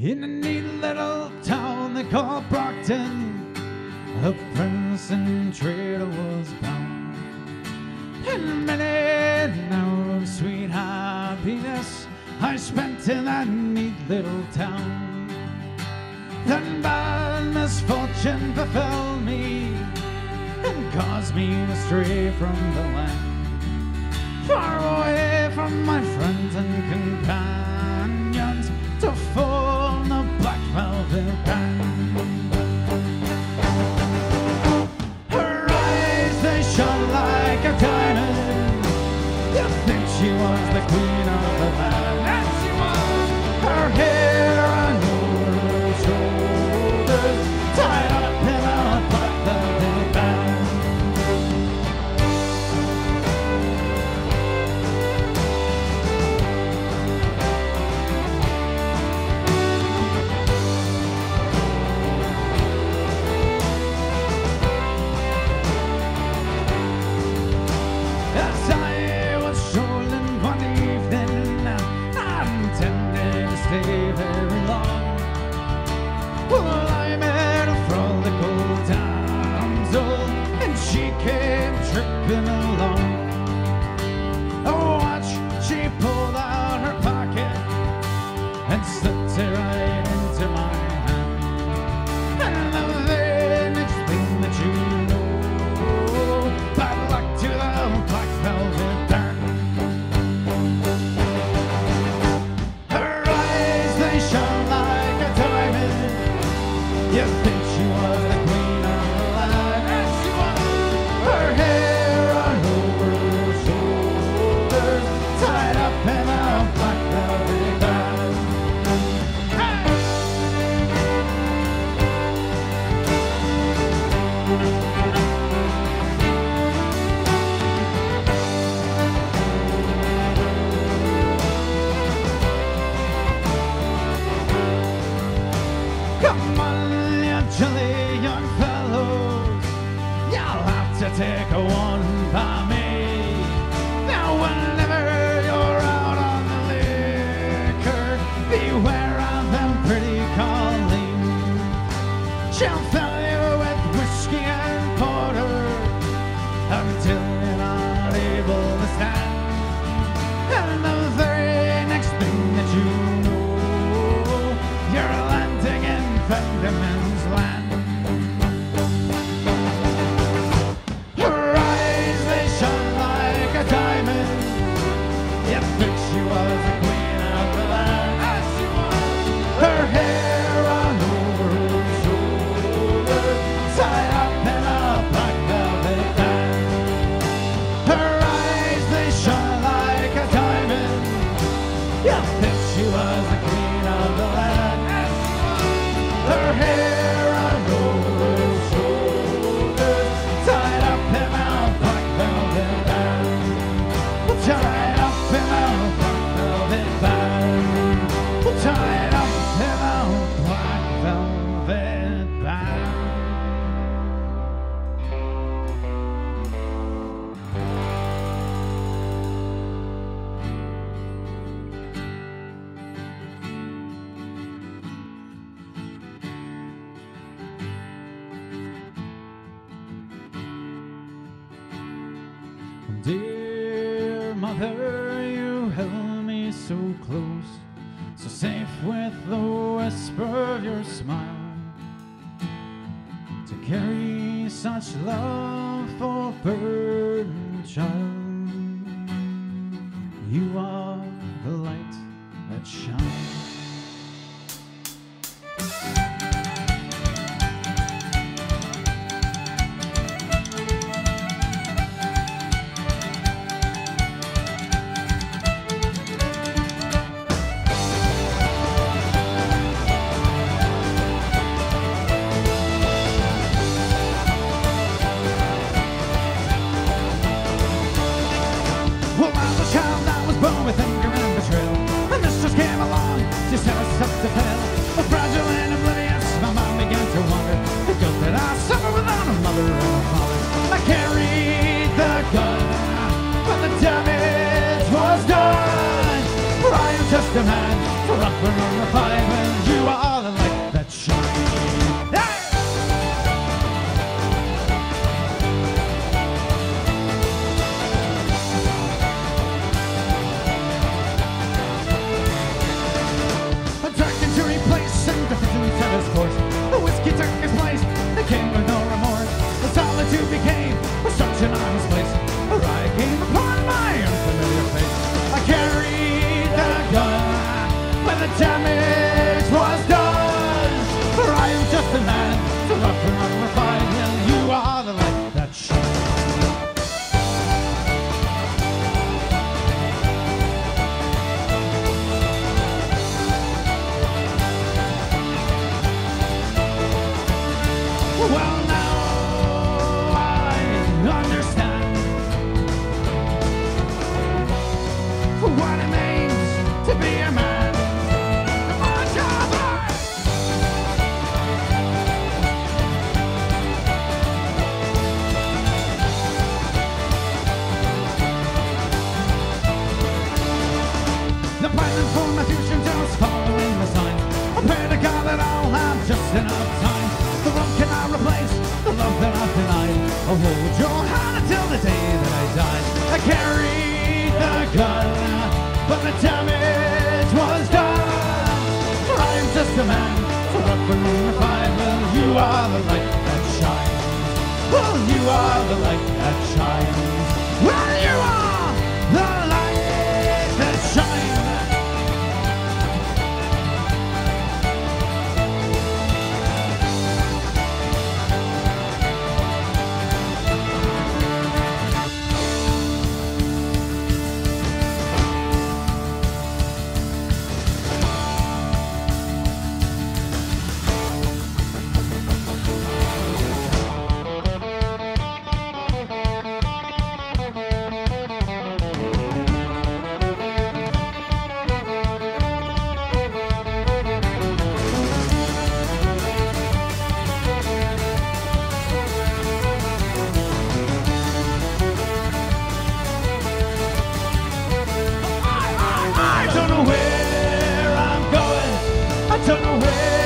In a neat little town they call Brockton, a prince and trader was bound. And many hours of sweet happiness I spent in that neat little town. Then bad misfortune befell me and caused me to stray from the land, far away from my friends and companions to fall on the black velvet band. Her eyes, they shone like a diamond. You think she was the queen of the land. And she was her hair. dead man's land. Dear mother, you held me so close, so safe with the whisper of your smile. To carry such love for burdened child. Man, so rough and unrefined, and you damage Well, you are the light that shines. Going. I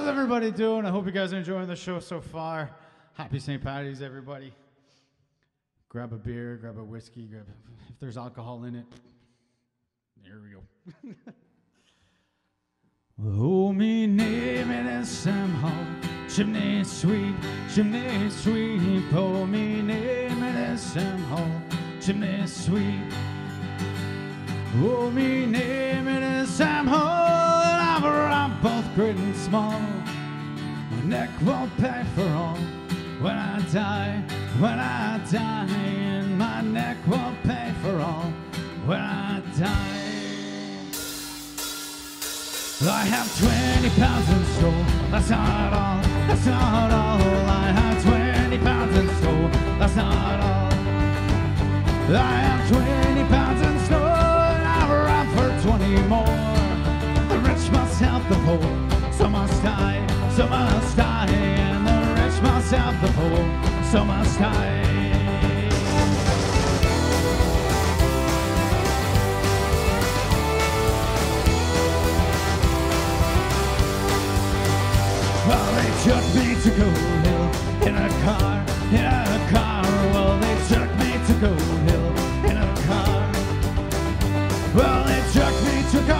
How's everybody doing? I hope you guys are enjoying the show so far. Happy St. Patty's, everybody. Grab a beer, grab a whiskey, grab if there's alcohol in it. There we go. oh, me name it is Sam Hall. Chimney sweet, chimney sweet. Oh, me name it is Sam Hall. Chimney sweet. Oh, me name it is Sam Hall, I'm both great and small. My neck won't pay for all. When I die, when I die, and my neck won't pay for all. When I die. I have 20 pounds in store. That's not all. That's not all. I have 20 pounds in store. That's not all. I sky. Well, they took me to Gold Hill in a car, in a car. Well, they took me to Gold Hill in a car. Well, they took me to Gold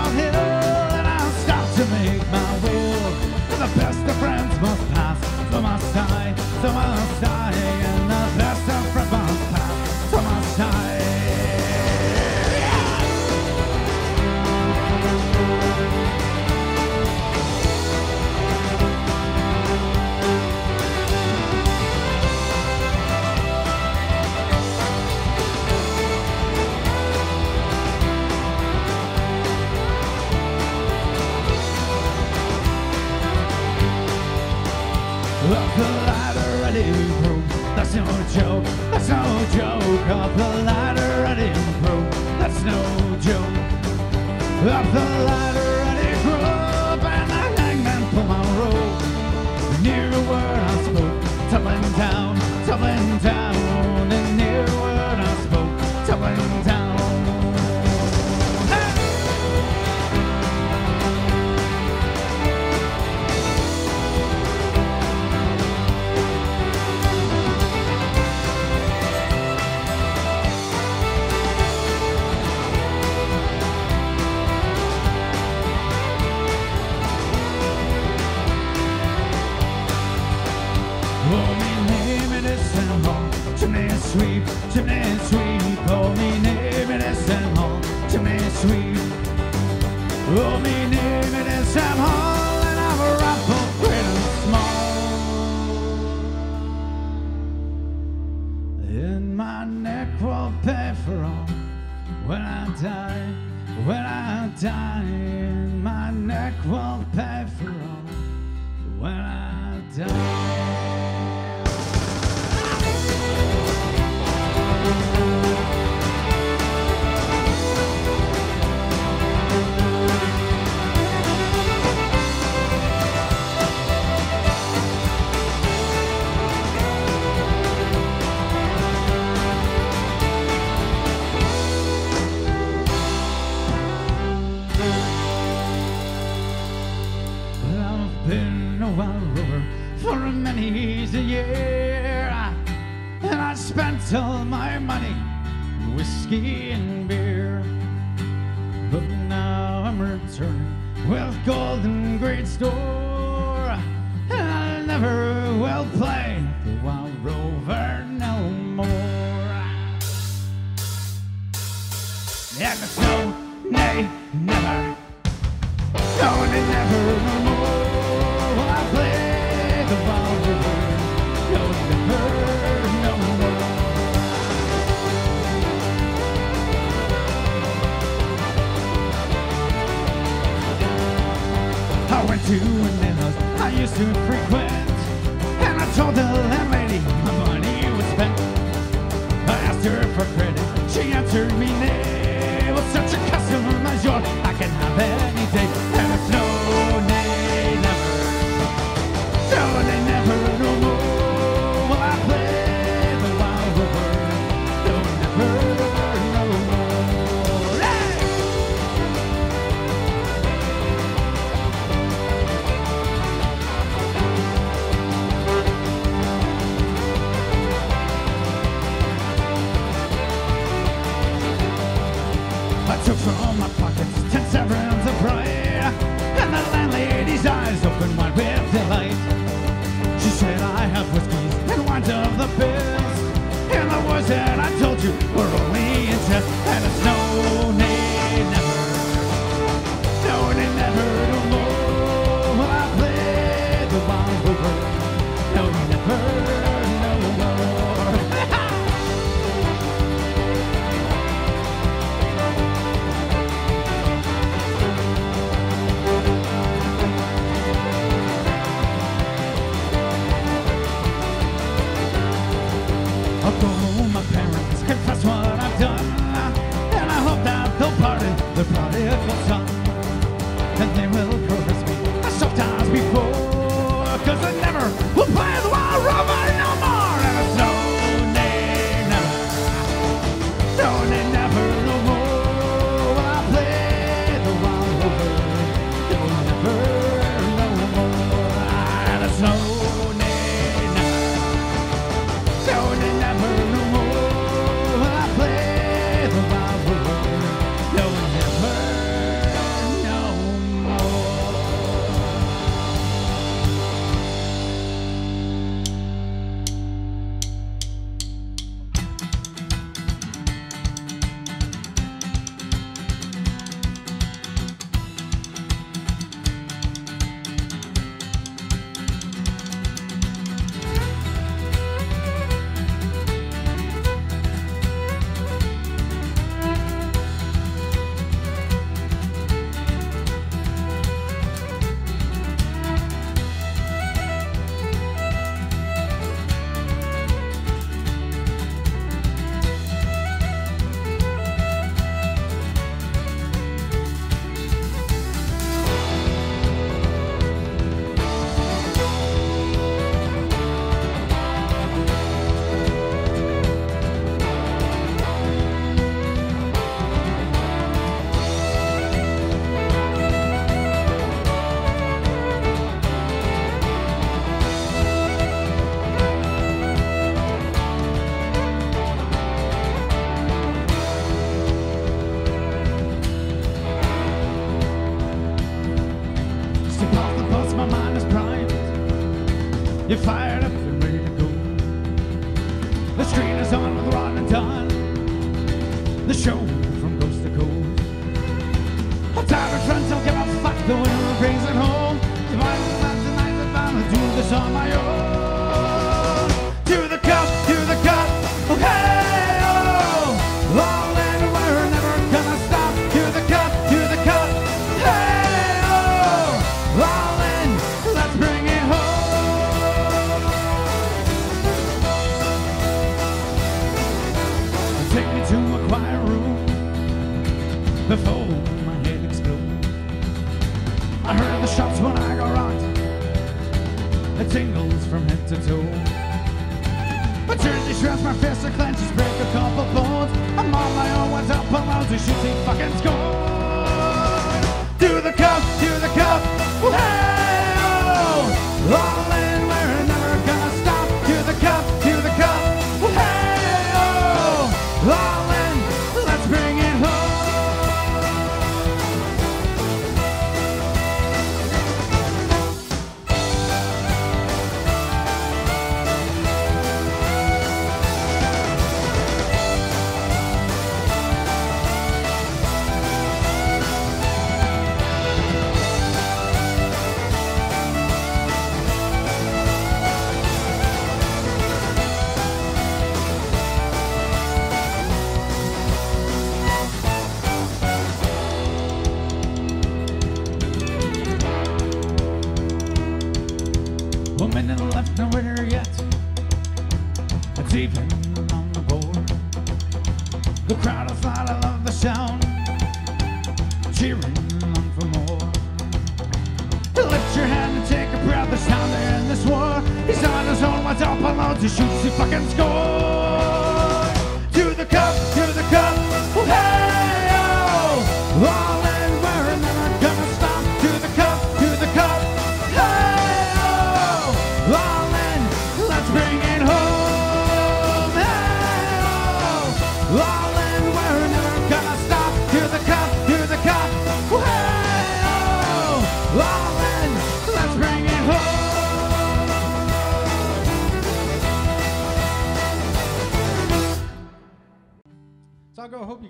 spent all my money in whiskey and beer. But now I'm returning with golden great store. for credit. She answered me, nay, well, such a customer as yours, I can have any day. lady's eyes opened wide with delight. She said, I have whiskeys and wines of the best. And the words that I told you were only in jest. And it's no to a quiet room before my head exploded. I heard the shots when I got rocked. It tingles from head to toe. I turned to my fists are clenched, just break a couple bones. I'm on my own, what's up alone to shoot, fucking score. Do the cup, do the cup, hey!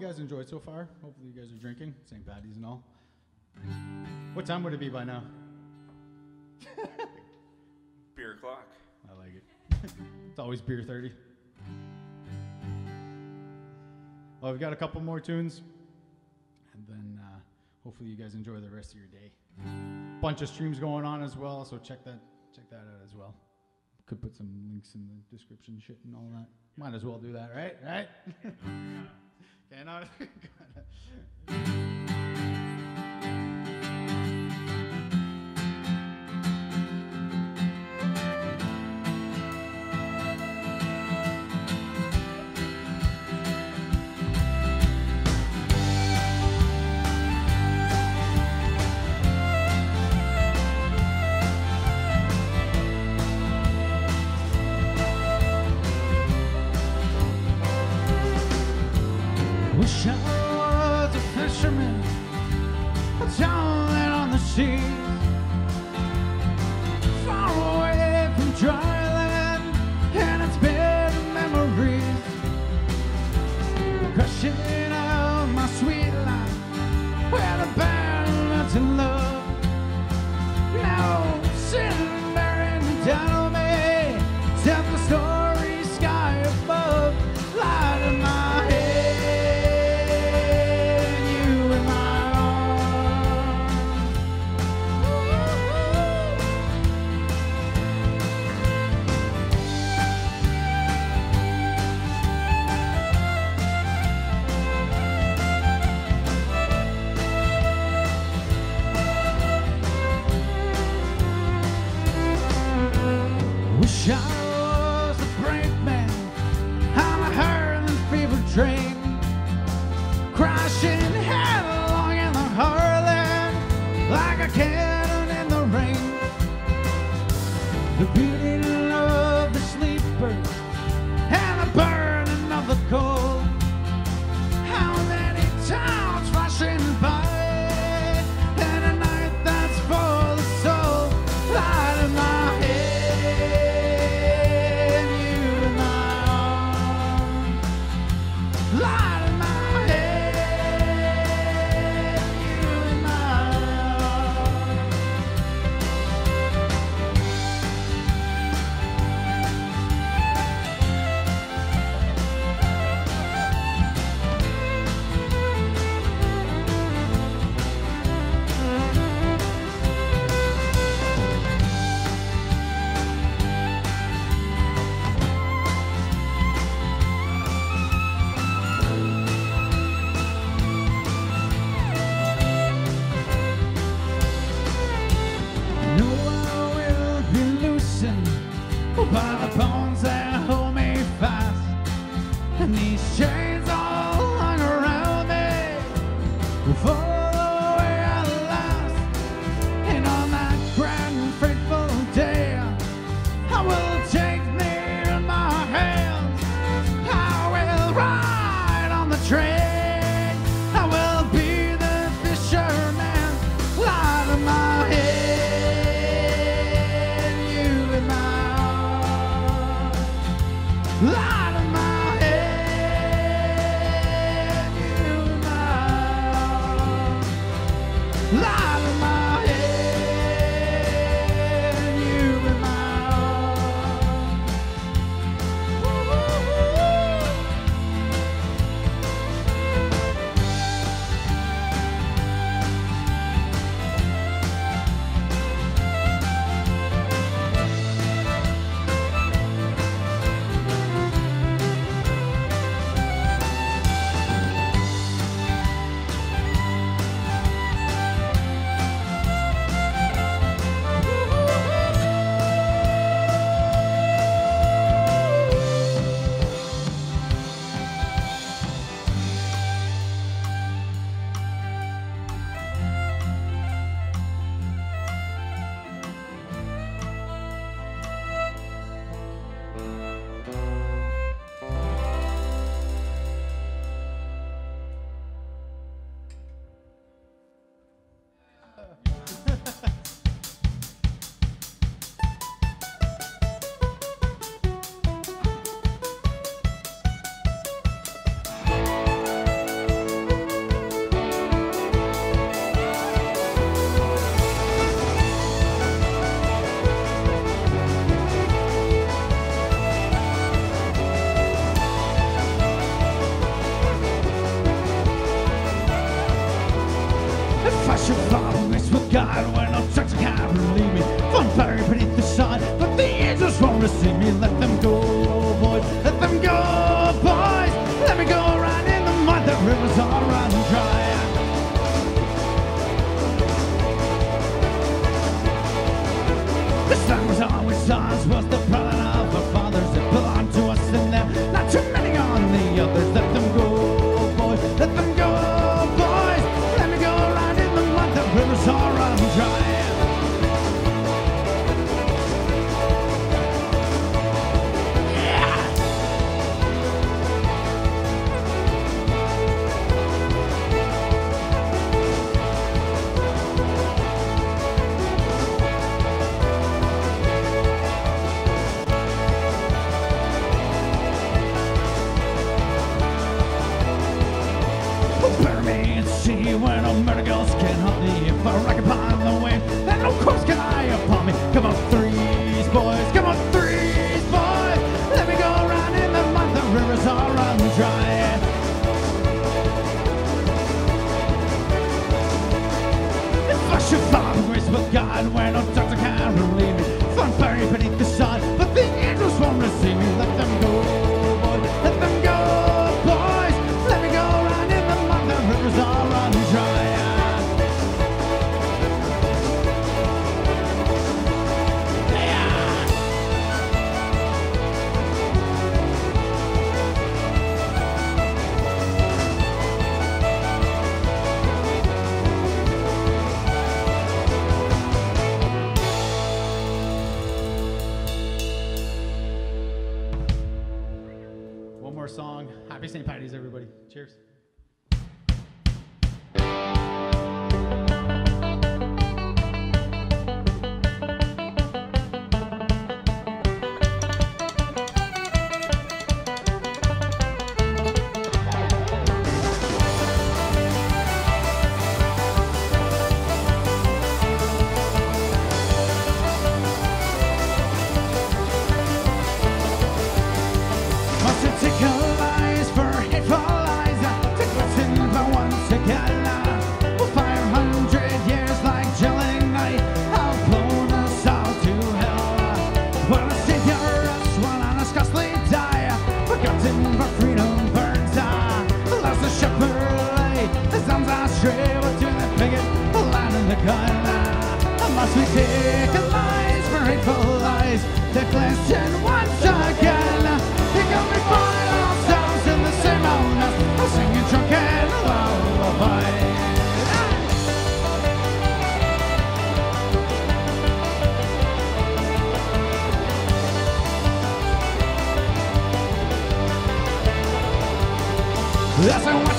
you guys enjoyed so far. Hopefully you guys are drinking, St. Patty's and all. What time would it be by now? beer o'clock. I like it. it's always beer 30. Well, we've got a couple more tunes, and then uh, hopefully you guys enjoy the rest of your day. Bunch of streams going on as well, so check that check that out as well. Could put some links in the description, shit, and all that. Might as well do that, right? Right? Okay, no. Ah! As I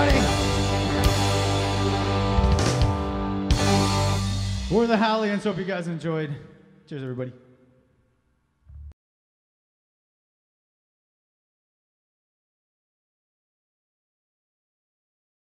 Everybody. We're the Hallions. Hope you guys enjoyed. Cheers, everybody.